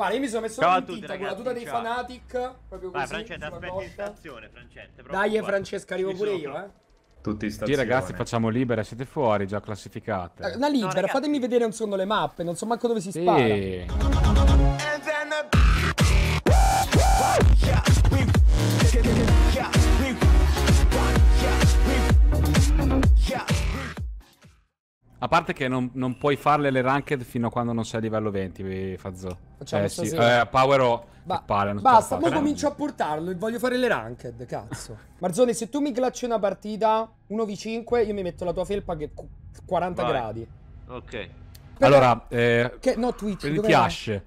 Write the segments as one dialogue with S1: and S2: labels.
S1: Guarda, io mi sono messo
S2: Ciao
S1: la
S2: a tutti,
S1: tinta con la tuta dei
S2: ciao.
S1: Fanatic. Proprio
S2: Vai,
S1: così. Sulla
S2: aspetti in stazione, Francesco.
S1: Dai, Francesca, arrivo pure io, eh.
S3: Tutti in
S4: Sì,
S3: stazione.
S4: ragazzi, facciamo libera, siete fuori, già classificate.
S1: Eh, Una libera,
S2: ragazzi.
S1: fatemi vedere un secondo le mappe, non so manco dove si spara.
S4: A parte che non, non puoi farle le ranked fino a quando non sei a livello 20, Fazzo.
S1: Facciamo
S4: eh, sì. Eh, Power O.
S1: Ba-
S4: si
S1: basta,
S4: fare.
S1: comincio a portarlo e voglio fare le ranked, cazzo. Marzoni, se tu mi glacci una partita 1v5, io mi metto la tua felpa che è cu- 40
S2: Vai.
S1: gradi.
S2: Ok.
S4: Allora, eh,
S1: Che, no, Twitch.
S4: prenditi? Ash.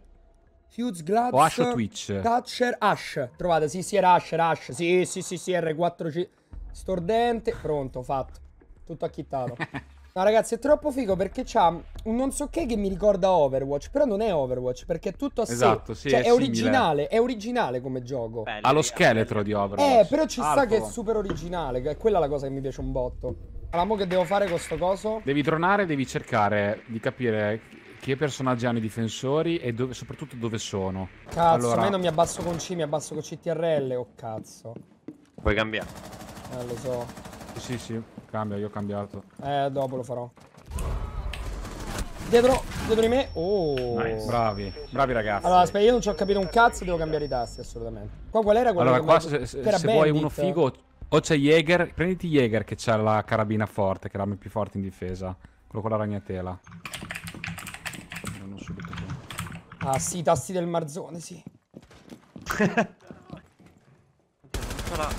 S1: Fuse Glaz.
S4: O Ash o Twitch?
S1: Thatcher, Ash. Trovate, sì, sì, era Ash, era Ash. Sì, sì, sì, sì, R4C. Stordente. Pronto, fatto. Tutto acchittato. No, ragazzi, è troppo figo perché c'ha un non so che che mi ricorda Overwatch. Però non è Overwatch perché è tutto a sé.
S4: Esatto, sì,
S1: Cioè,
S4: è
S1: è, originale. È originale come gioco.
S4: Ha lo scheletro di Overwatch.
S1: Eh, però ci sta che è super originale. Che è quella la cosa che mi piace un botto. Allora, mo che devo fare con sto coso?
S4: Devi dronare, devi cercare di capire che personaggi hanno i difensori e dove- soprattutto dove sono.
S1: Cazzo,
S4: allora,
S1: ma io non mi abbasso con C, mi abbasso con CTRL. Oh, cazzo.
S2: Puoi cambiare.
S1: Eh, lo so.
S4: Sì, sì, cambia, io ho cambiato.
S1: Eh, dopo lo farò. Dietro, dietro di me. Oh.
S4: Bravi, bravi ragazzi.
S1: Allora, aspetta, io non ci ho capito un cazzo, devo cambiare i tasti, assolutamente. Qua qual era quello
S4: Allora,
S1: che
S4: qua se, se- se vuoi uno figo, o c'è Jäger, prenditi Jäger che c'ha la carabina forte, che è l'arma più forte in difesa. Quello con la ragnatela. Non subito qua.
S1: Ah, sì, i tasti del marzone, sì.
S2: La,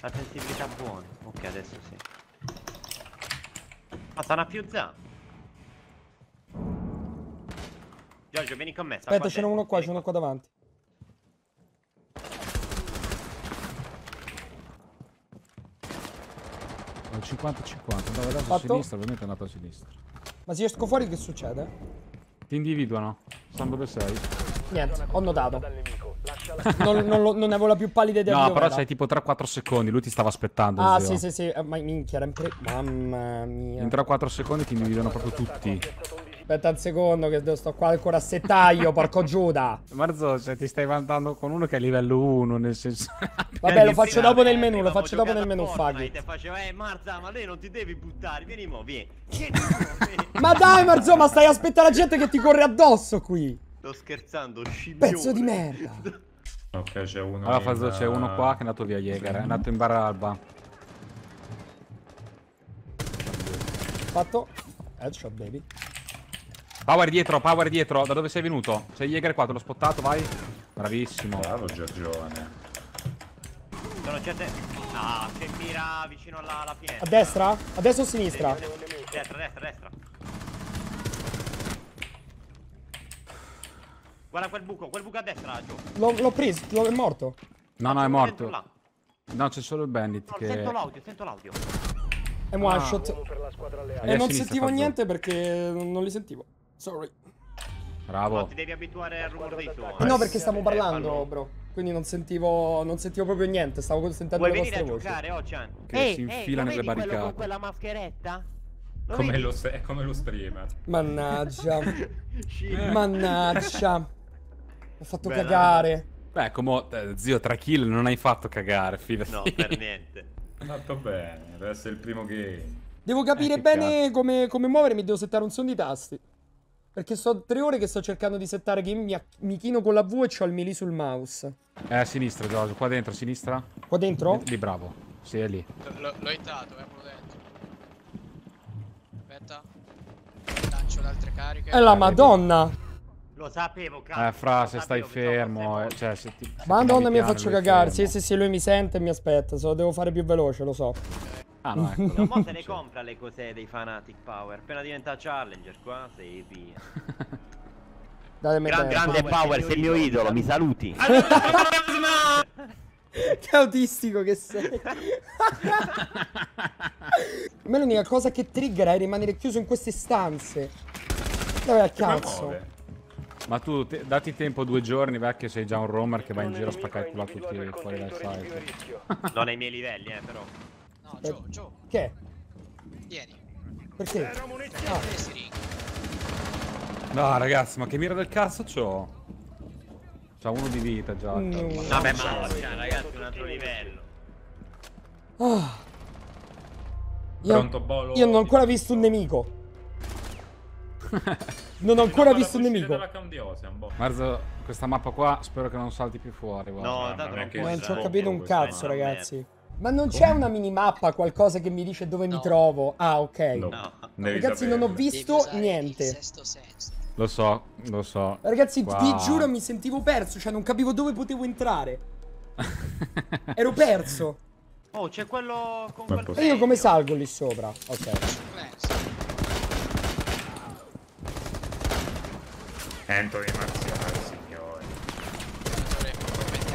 S2: la sensibilità buona. Ok, adesso sì. Ma sta una piuzza. Giorgio, vieni con me.
S1: Aspetta, ce n'è uno qua, ce n'è uno qua davanti.
S4: Al 50-50, andava a
S1: Fatto?
S4: sinistra, ovviamente è andato a sinistra.
S1: Ma se io esco fuori che succede?
S4: Ti individuano, sanno dove sei.
S1: Niente, ho notato. Non, non, lo- non avevo la più pallida idea
S4: No, però c'hai tipo 3-4 secondi, lui ti stava aspettando.
S1: Ah,
S4: zio.
S1: sì, sì, sì. eh, Ma minchia, era impre... Mamma mia.
S4: In 3-4 secondi ti individuano proprio tutti.
S1: Aspetta un secondo che sto qua ancora a settaio, porco Giuda.
S4: Marzo, cioè, ti stai vantando con uno che è livello 1, nel senso...
S1: Vabbè, lo faccio dopo nel menu, lo
S2: avevamo
S1: faccio dopo nel menu, Faghi.
S2: E faceva, eh Marza, ma lei non ti devi buttare. Vieni mo, vieni.
S1: Ma dai, Marzo, ma stai aspettando la gente che ti corre addosso qui.
S2: Sto scherzando, scimmione.
S1: Pezzo di merda.
S3: Ok, c'è uno.
S4: Allora,
S3: in,
S4: Fazzo, c'è uno qua che è andato via Jäger, è andato in barra alba.
S1: Fatto. Headshot, baby.
S4: Power dietro, power dietro, da dove sei venuto? C'è Jäger qua, te l'ho spottato, vai. Bravissimo.
S3: Bravo Giorgione.
S2: Sono gente... Ah, che mira vicino alla, alla
S1: A
S2: finestra.
S1: destra? A destra o a sinistra?
S2: Destra, destra, destra. Guarda quel buco, quel buco a destra, giù.
S1: L'ho, preso, è morto.
S4: No, no, è morto. No, c'è solo il bandit
S2: No,
S4: che...
S2: sento l'audio, sento l'audio.
S1: È one shot.
S4: È lì
S1: E
S4: a
S1: non sentivo niente perché non li sentivo. Sorry.
S2: No,
S4: Bravo.
S2: ti devi abituare al rumore dei suoni.
S1: Eh no, perché stavo
S2: Eh,
S1: parlando, bro. Quindi non sentivo, non sentivo proprio niente. Stavo sentendo
S2: Vuoi
S1: le
S2: venire
S1: vostre
S2: a
S1: voci.
S2: giocare, Ocean?
S4: Che si infila nelle barricate.
S2: quella mascheretta? Lo
S3: Come lo, è come lo streamer.
S1: Mannaggia. Mannaggia. Ho fatto
S2: Bella,
S1: cagare.
S4: Beh, come... eh, zio, 3 kill non hai fatto cagare, fidati.
S2: No, per niente.
S3: Ha fatto bene, deve essere il primo game.
S1: Devo capire
S4: Eh,
S1: bene come, come muovermi. Devo settare un son di tasti. Perché sto tre ore che sto cercando di settare che mi, mi chino con la V e c'ho il melee sul mouse.
S4: È a sinistra, Giorgio, qua dentro, a sinistra.
S1: Qua dentro?
S4: Lì, bravo. Sì, è lì.
S5: L'ho hittato, è quello dentro. Aspetta. Lancio le altre cariche.
S1: È la madonna.
S2: Lo sapevo, cazzo.
S4: Eh, fra, se stai fermo, eh, cioè, se ti...
S1: Madonna mi
S4: piano,
S1: faccio cagare. Sì, sì, sì, lui mi sente e mi aspetta. Se lo devo fare più veloce, lo so.
S4: Ah, no, ecco.
S2: No, mo se ne compra le cose dei Fanatic Power. Appena diventa Challenger qua, sei via.
S1: Datemi
S2: Gran, grande Power, sei il mio idolo, mi saluti.
S1: Che autistico che sei. A me l'unica cosa che trigger è rimanere chiuso in queste stanze. Dove al cazzo?
S4: Ma tu, te- dati tempo due giorni, vecchio, sei già un roamer che va in giro a spaccare il culo a tutti fuori dal site.
S2: Non ai miei livelli, eh, però.
S5: No, Gio, Gio,
S1: Che?
S5: vieni.
S1: Perché? Ah.
S4: No, ragazzi, ma che mira del cazzo c'ho? C'ha uno di vita già.
S2: Vabbè, ma cioè, ragazzi, un altro livello.
S1: Io,
S3: Pronto, Bolo?
S1: io non ho ancora visto un nemico. Non ho ancora visto un nemico.
S4: Marzo, questa mappa qua spero che non salti più fuori. guarda.
S2: No, tanto non
S1: Non ci ho capito un cazzo, ragazzi. Ma non c'è una minimappa, qualcosa che mi dice dove mi
S5: No.
S1: trovo? Ah, ok.
S3: No.
S2: No.
S1: Ragazzi, non ho visto niente.
S4: Lo so, lo so.
S1: Ragazzi,
S4: Qua-
S1: vi giuro mi sentivo perso, cioè non capivo dove potevo entrare. Ero perso.
S2: Oh, c'è quello con quel
S1: E io come salgo lì sopra? Ok.
S5: Cleanse.
S3: Anthony marziale, signore.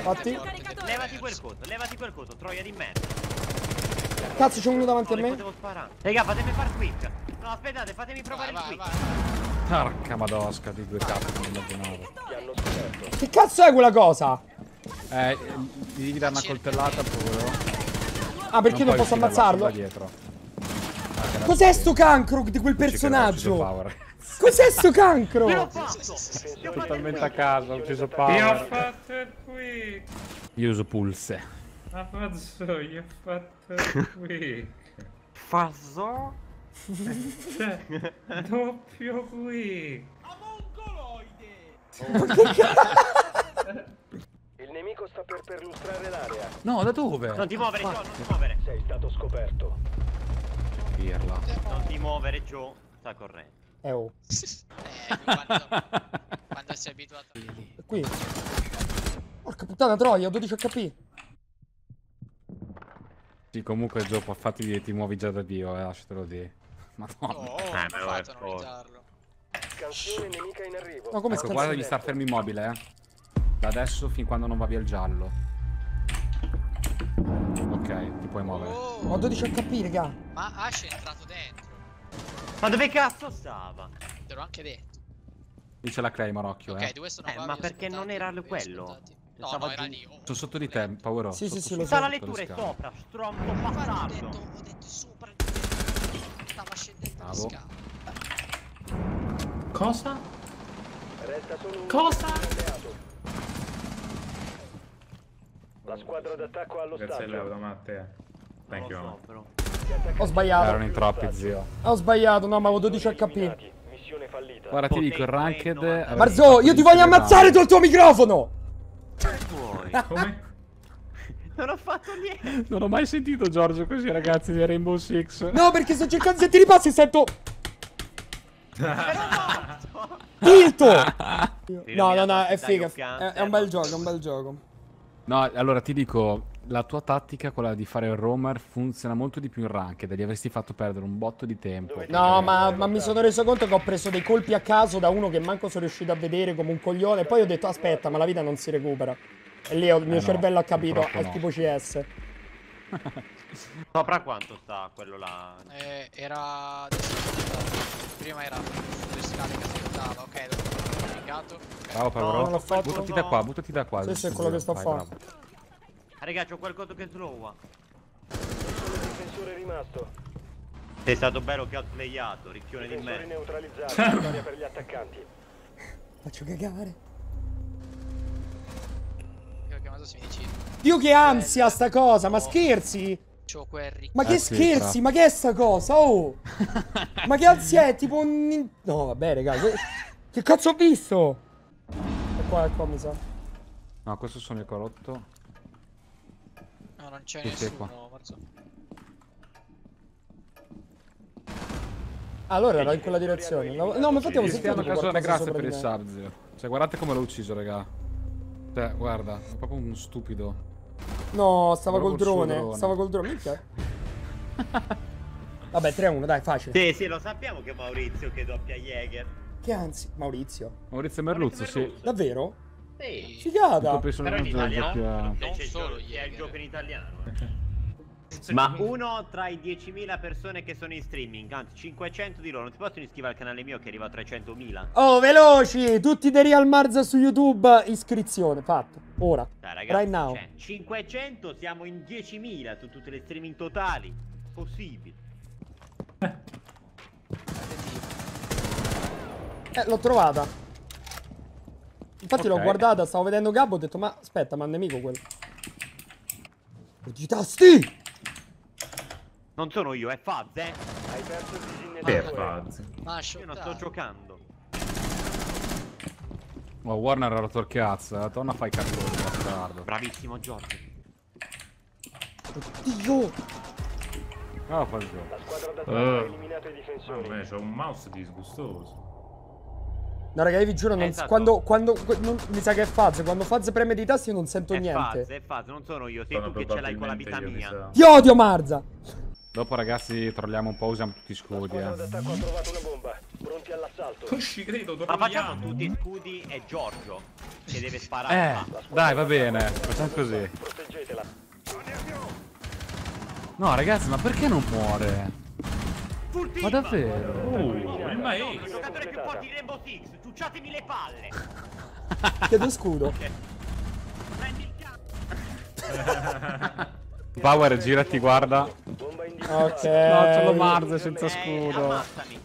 S1: Fatti.
S2: Levati quel coso, levati quel coso, troia di merda.
S1: Cazzo, c'è uno davanti
S2: No,
S1: a me?
S2: potevo sparare. Raga, fatemi far quick. No, aspettate, fatemi provare
S5: Vai,
S2: il
S5: vai,
S2: quick.
S5: vai.
S4: Porca madosca di due cazzo, non immaginavo.
S1: Che cazzo è quella cosa?
S4: Eh, gli devi dare una coltellata pure.
S1: Ah, perché non,
S4: puoi
S1: posso ammazzarlo? Cos'è sto cancro di quel personaggio? Cos'è sto cancro?
S2: Io fatto. Io ho fatto il
S4: Totalmente a
S2: quick.
S4: caso, ha ucciso
S3: Io ho fatto il qui.
S4: Io uso pulse.
S3: Ah, mazzo, io ho fatto il qui.
S2: Fazzo?
S3: Cioè, doppio qui.
S6: Il nemico sta per perlustrare l'area.
S4: No, da dove?
S2: Non ti muovere, Joe, non ti muovere.
S6: Sei stato scoperto.
S4: Pirla.
S2: Non ti muovere, Joe. Sta correndo.
S1: Eh, oh.
S5: Eh, quando, quando sei abituato
S1: qui. Porca puttana, troia, ho 12 HP.
S4: Sì, comunque gioco, fatti ti muovi già da Dio, eh, lasciatelo dire. Madonna.
S5: Oh,
S2: Eh,
S5: come
S2: ma
S5: fatto a non evitarlo?
S6: Scansione nemica in arrivo.
S1: No, come
S4: Ecco, guarda devi star fermo immobile, eh. Da adesso fin quando non va via il giallo. Ok, ti puoi muovere.
S1: Ho
S5: Oh,
S1: 12 HP, raga.
S5: ma Ash è entrato dentro.
S2: Ma dove cazzo stava?
S5: Te l'ho anche detto.
S4: Lì c'è la Claymore, occhio,
S5: Ok,
S4: eh.
S5: due sono
S2: Eh,
S5: qua.
S2: ma perché non era quello?
S5: aspettati. No,
S2: Stava
S5: no, era lì. oh,
S4: Sono sotto di te, pauro.
S1: Sì, sì, sì, lo so.
S2: Sta la
S4: le
S2: lettura è sopra, stronzo
S5: Infatti, ho
S2: bastardo.
S5: detto, ho detto sopra. Stava scendendo le
S4: Bravo.
S5: scale.
S3: Cosa?
S6: Resta solo
S3: Cosa?
S6: La squadra d'attacco allo
S3: Grazie
S6: stadio.
S3: all'euro, Matteo. Thank
S2: Non
S3: you,
S1: Ho sbagliato.
S4: Erano in troppi, zio.
S1: Ho sbagliato, no, ma avevo 12 HP.
S4: Guarda, ti dico, il ranked...
S1: Marzo, io ti voglio ammazzare col tuo microfono!
S3: Come?
S2: non ho fatto niente.
S4: Non ho mai sentito Giorgio così, ragazzi, di Rainbow Six.
S1: No, perché sto cercando se ti ripassi sento... Tilto! No, no, no, è figa. È, è un bel gioco, è un bel gioco.
S4: No, allora ti dico, la tua tattica, quella di fare il roamer, funziona molto di più in ranked. Gli avresti fatto perdere un botto di tempo.
S6: Dove-
S1: No, ma, ma mi sono reso conto che ho preso dei colpi a caso da uno che manco sono riuscito a vedere come un coglione. E poi ho detto, aspetta, ma la vita non si recupera. E lì il mio
S4: Eh no,
S1: cervello ha capito, è
S4: no.
S1: tipo CS.
S2: Sopra quanto sta quello là?
S5: Eh, era prima era sulle scale che aspettava ok dopo l'ho caricato
S4: Bravo,
S2: No,
S1: l'ho fatto.
S4: Buttati da qua, buttati da qua.
S1: Sì, sì, è quello che sto a.
S2: Ah, Raga, c'ho qualcosa che slowa.
S6: Solo il difensore rimasto.
S2: Sei stato bello che ho playato, ricchione di
S6: Difensori
S2: me.
S6: neutralizzati. Vittoria per gli attaccanti.
S1: Faccio cagare. Dio che ansia sta cosa, ma scherzi?
S5: c'ho quel ricco
S1: Ma che
S4: Eh sì,
S1: scherzi? Ma che è sta cosa? Oh! ma che ansia è? Tipo un... No, vabbè, raga. Che, cazzo ho visto? È qua, è qua, mi sa.
S4: No, questo sono il corrotto.
S5: No non c'è
S4: Sì, sì,
S5: nessuno
S4: qua.
S5: Marzo.
S1: Allora era in quella direzione. No, no, ma infatti avevo sentito
S4: Casone, grazie per il sub, zio. Cioè, guardate come l'ho ucciso, raga. Cioè, guarda, è proprio uno stupido.
S1: No, stava col
S4: col
S1: drone.
S4: drone.
S1: Stava col drone. Minchia. Vabbè, 3-1, dai, facile.
S2: Sì, sì, lo sappiamo che Maurizio che doppia Jäger.
S1: Che anzi. Maurizio.
S4: Maurizio Merluzzo,
S2: Maurizio
S4: sì.
S2: Merluzzo.
S1: Davvero?
S2: Sì.
S1: Figata.
S2: Però in italiano
S5: Non
S2: il
S5: solo
S2: c'è il gioco in italiano. eh. Ma uno tra i 10.000 persone che sono in streaming, anzi 500 di loro, non ti possono iscrivere al canale mio che arriva a 300.000?
S1: Oh, veloci! Tutti dei Real Marza su YouTube. Iscrizione, fatto. Ora.
S2: Dai ragazzi,
S1: Right now.
S2: cioè, 500 siamo in 10.000 su tutte le streaming totali. Possibile.
S1: Eh, l'ho trovata. Infatti l'ho
S4: Ok.
S1: guardata, stavo vedendo Gabbo, ho detto, ma aspetta, ma è un nemico quello. Perdi i tasti!
S2: Non sono io, è Faz, eh.
S6: Hai perso il
S3: fazzi?
S5: Ma
S2: Io non sto giocando.
S4: Oh, Warner ha rotto il cazzo. eh. Torna a fare i cazzoni, bastardo.
S2: Bravissimo Giorgio.
S1: Dio!
S4: Ah, fa il gioco.
S6: La squadra d'attacco
S3: Eh.
S6: ha eliminato i difensori.
S3: Vabbè, c'ho un mouse disgustoso.
S1: No, raga, io vi giuro, non-
S2: Esatto.
S1: quando, quando non- mi sa che è Faz. Quando Faz preme dei tasti io non sento
S2: È
S1: niente.
S2: Faz, è Faz, non sono io, sei
S3: Sono
S2: tu che ce l'hai con la vita mia.
S3: mi
S1: Ti odio, Marza!
S4: Dopo, ragazzi, trolliamo un po', usiamo tutti i scudi, eh.
S6: ha trovato una bomba. Pronti all'assalto.
S3: Non ci credo,
S2: Ma facciamo tutti i scudi e Giorgio che deve sparare.
S4: Eh, dai, va bene. Facciamo così.
S6: Proteggetela.
S4: No, ragazzi, ma perché non muore? Ma davvero?
S3: Uh, il
S2: Il
S3: maestro.
S2: giocatore più forte di Rainbow Six, ciucciatemi le palle!
S1: Chiedo scudo.
S2: Prendi il cazzo!
S4: Power, girati, guarda.
S1: Ok.
S4: No, c'è lo Marze senza
S2: Eh,
S4: scudo.
S2: ammazzami.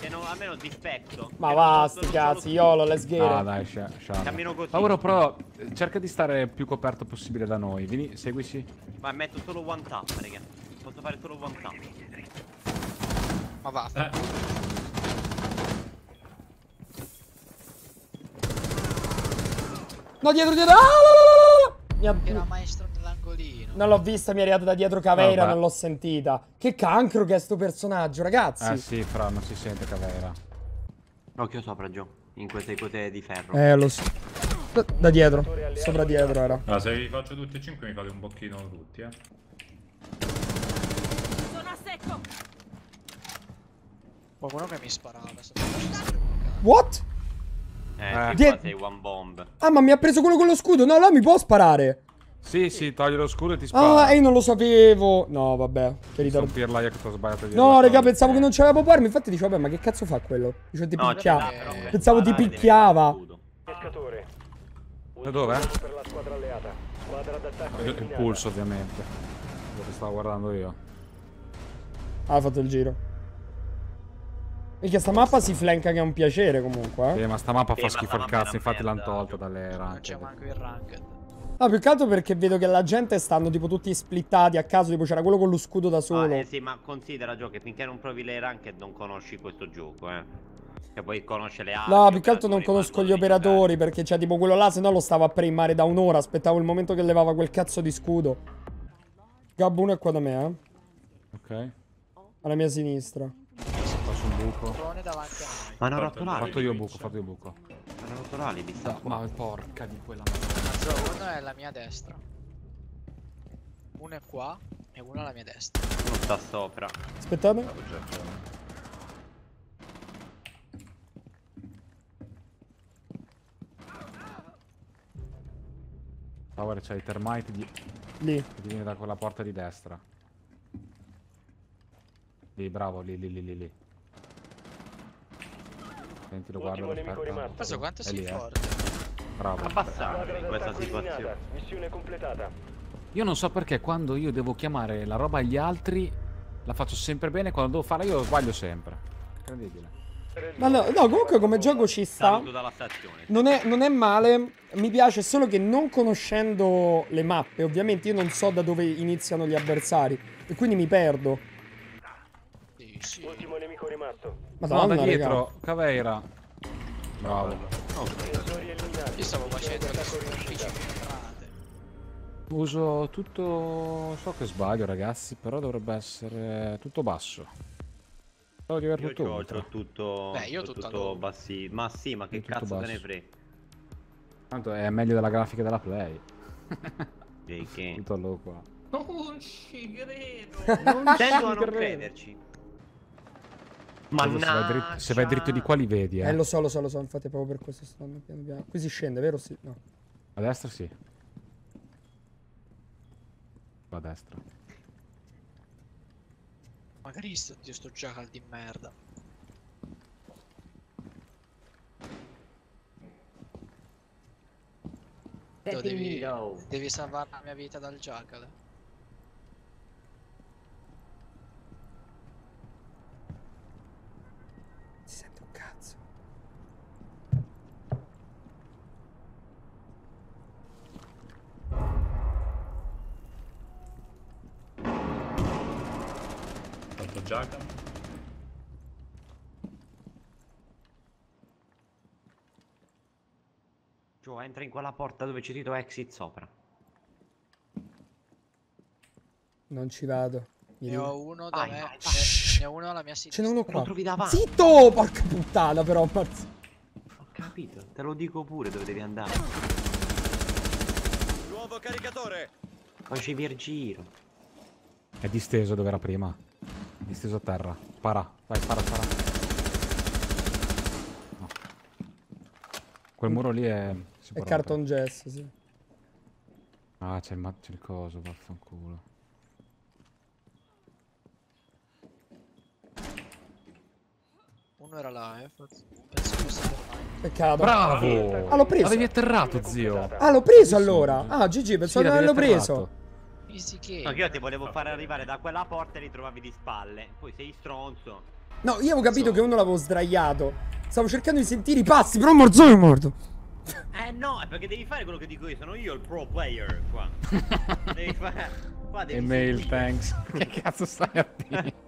S2: Che non, almeno dispetto.
S1: Ma va, sti cazzi,
S2: solo-
S1: YOLO, let's get
S4: Ah, dai, scia- sciamo.
S2: Cammino così.
S4: Power, però, cerca di stare il più coperto possibile da noi. Vieni, seguici.
S2: Ma metto solo one tap, raga. Posso fare solo one tap.
S5: Ma va.
S3: Eh,
S1: No, dietro, dietro! Ah, la, la, la, la. Mi ha-
S5: Era maestro nell'angolino.
S1: Non l'ho vista, mi è arrivata da dietro Caveira,
S4: Vabbè.
S1: non l'ho sentita. Che cancro che è sto personaggio, ragazzi.
S4: Eh sì, fra, non si sente Caveira.
S2: Occhio sopra, Gio. In queste cose di ferro.
S1: Eh, lo so. Da, da dietro. Sopra dietro era.
S3: no, se vi faccio tutti e cinque mi fate un bocchino tutti, eh.
S7: Sono a secco!
S5: Qualcuno che mi sparava.
S1: What?
S2: Eh,
S4: Eh.
S1: Die-
S2: one bomb.
S1: Ah, ma mi ha preso quello con lo scudo. No, là mi può sparare.
S4: Sì, sì, togli lo scudo e ti
S1: Ah,
S4: spara.
S1: e io non lo sapevo. No, vabbè. Che
S4: Sono
S1: ritardo.
S4: pirlaia che ti ho sbagliato di
S1: No, raga, pensavo che non c'aveva poparmi. Infatti dicevo, vabbè, ma che cazzo fa quello? Dicevo, ti
S2: No,
S1: picchiava.
S2: per
S1: Pensavo ti picchiava.
S6: Pescatore.
S4: Da dove?
S6: Per la squadra alleata. Squadra d'attacco
S4: Il pulso, ovviamente. Dove stavo guardando io.
S1: Ah, ha fatto il giro. Minchia, sta mappa si flanca che è un piacere comunque, eh.
S4: Eh, ma sta mappa
S2: Sì,
S4: fa schifo il cazzo, infatti l'hanno tolta dalle
S5: Non c'è manco il ranked.
S1: No, più che altro perché vedo che la gente stanno tipo tutti splittati a caso, tipo c'era quello con lo scudo da solo.
S2: Ah, eh sì, ma considera, Gio, che finché non provi le ranked non conosci questo gioco, eh. Che poi conosce le armi.
S1: No, più che altro non conosco gli operatori perché c'è tipo quello là, se no lo stavo a primare da un'ora, aspettavo il momento che levava quel cazzo di scudo. Gabbuno è qua da me, eh.
S4: Ok.
S1: Alla mia sinistra.
S4: Faccio un buco.
S2: Ma hanno rotto
S4: Ho
S2: l'alibi.
S4: fatto io buco, ho fatto io buco.
S2: Hanno rotto l'alibi, sta qua.
S4: Ma porca di quella
S5: Mazzo, uno è alla mia destra. Uno è qua e uno alla mia destra.
S2: Uno sta sopra.
S1: Aspettate.
S4: Power c'hai i termite di...
S1: Lì.
S4: che viene da quella porta di destra. Lì, bravo, lì, lì, lì, lì, lì. Senti, lo guardo.
S5: Mazzo, quanto
S4: È
S5: sei
S4: lì, eh.
S5: forte.
S4: Bravo.
S2: Abbassare in questa situazione.
S6: Missione completata.
S4: Io non so perché quando io devo chiamare la roba agli altri la faccio sempre bene, quando devo farla io sbaglio sempre. Incredibile.
S1: Ma no, no, comunque come gioco ci sta. Non è, non è male, mi piace solo che non conoscendo le mappe, ovviamente io non so da dove iniziano gli avversari e quindi mi perdo.
S5: Sì, sì.
S6: Ultimo nemico rimasto.
S1: Madonna,
S4: no, da
S1: raga.
S4: dietro, Caveira. Bravo.
S5: Io stavo facendo.
S4: Uso tutto... So che sbaglio ragazzi, però dovrebbe essere tutto basso. Spero di aver
S2: Io
S4: tutto ultra.
S2: c'ho tutto,
S5: Beh, io tutto
S2: tutto bassi. Ma sì, ma che
S4: Io
S2: cazzo te ne
S4: basso.
S2: frega?
S4: Tanto è meglio della grafica della Play.
S2: JK.
S4: tutto low qua.
S3: Non ci credo.
S2: Tendo a non
S1: credo.
S2: crederci.
S4: Cosa, se, vai dritto, se vai dritto di qua li vedi, eh.
S1: Eh, lo so, lo so, lo so, infatti proprio per questo stanno piano piano. Qui si scende, vero? Sì, no.
S4: A destra sì. A destra.
S5: Magari sto, io sto già di merda. Devi, devi salvare la mia vita dal giaccale.
S7: Giacca.
S2: Gio, entra in quella porta dove c'è scritto exit sopra.
S1: Non ci vado. Mi
S5: Ne ho uno da
S2: Vai,
S5: me.
S2: vai,
S5: ne-
S2: vai.
S5: Ne ho uno alla mia
S1: Ce
S5: sinistra.
S1: n'è uno qua.
S2: Lo trovi davanti.
S1: Zitto! Porca puttana, però. mazz-
S2: Ho capito, te lo dico pure dove devi andare.
S8: Nuovo caricatore!
S2: Facevi il giro.
S4: È disteso dove era prima. Disteso a terra. Para. Vai, para, para. No. Quel muro lì è...
S1: È carton gesso, sì.
S4: Ah, c'è il, ma- c'è il coso, vaffanculo.
S5: Uno era là, eh. Penso fosse.
S1: Peccato.
S4: Bravo!
S1: Ah, l'ho preso.
S4: Avevi atterrato, zio.
S1: Ah, l'ho preso
S4: Sì,
S1: allora.
S4: sì.
S1: Ah, GG,
S4: Sì,
S1: pensavo di
S4: l'avevi
S1: averlo preso.
S5: Easy game.
S2: No, io ti volevo fare arrivare da quella porta e li trovavi di spalle. Poi sei stronzo.
S1: No, io avevo capito che uno l'avevo sdraiato. Stavo cercando di sentire i passi, però Morzone è morto.
S2: Eh no, è perché devi fare quello che dico io, sono io il pro player qua. devi fare. Qua devi
S4: Email,
S2: sentire.
S4: thanks. che cazzo stai a dire?